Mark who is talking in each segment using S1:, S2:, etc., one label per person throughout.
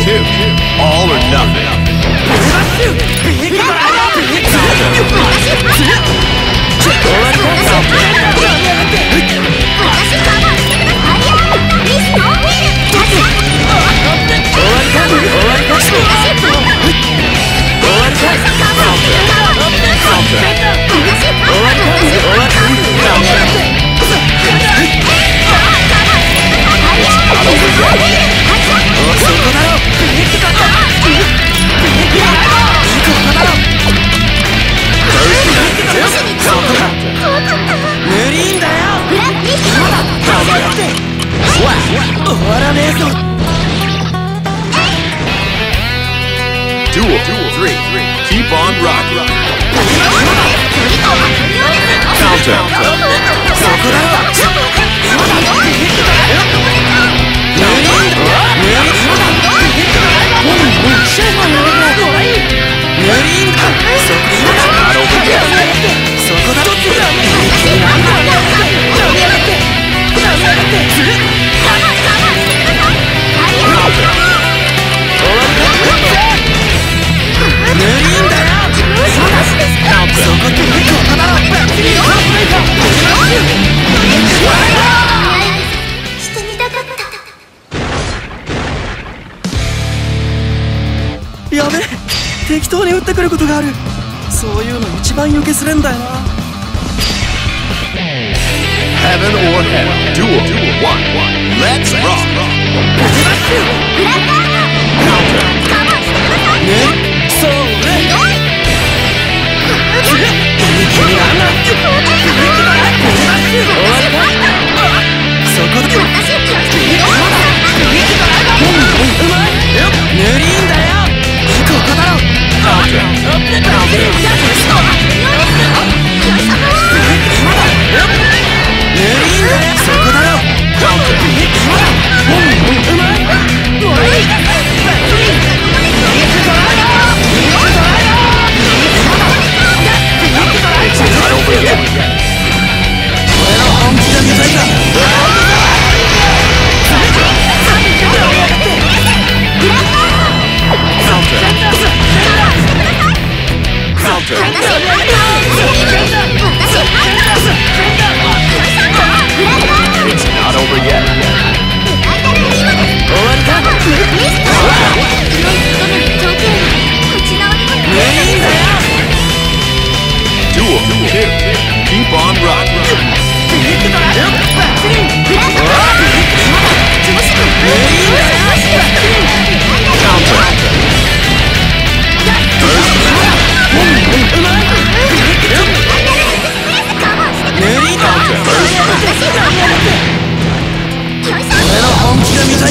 S1: two. All or nothing.
S2: らねえ
S1: ぞデュオ3 Keep on
S3: rock, Countdown
S2: やべえ適当に打ってくることがあるそういうの一番よけすれんだよな
S1: Heaven or Hell Duel 1 Let's Rock!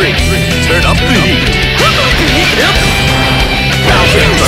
S1: Turn up the heat.
S2: Up the heat. Yep. Falcon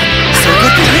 S2: 下がって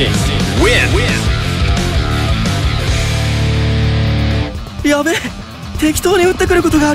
S1: i Win
S2: やべえ適当に撃ってくることがある